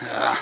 Yeah.